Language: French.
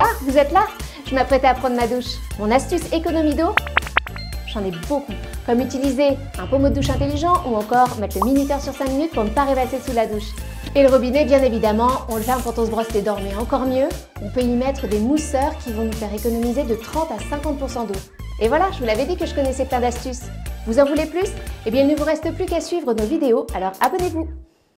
Ah, vous êtes là Je m'apprêtais à prendre ma douche. Mon astuce économie d'eau J'en ai beaucoup, comme utiliser un pommeau de douche intelligent ou encore mettre le minuteur sur 5 minutes pour ne pas rêvasser sous la douche. Et le robinet, bien évidemment, on le ferme quand on se brosse les dents, mais encore mieux, on peut y mettre des mousseurs qui vont nous faire économiser de 30 à 50% d'eau. Et voilà, je vous l'avais dit que je connaissais plein d'astuces. Vous en voulez plus? Eh bien, il ne vous reste plus qu'à suivre nos vidéos, alors abonnez-vous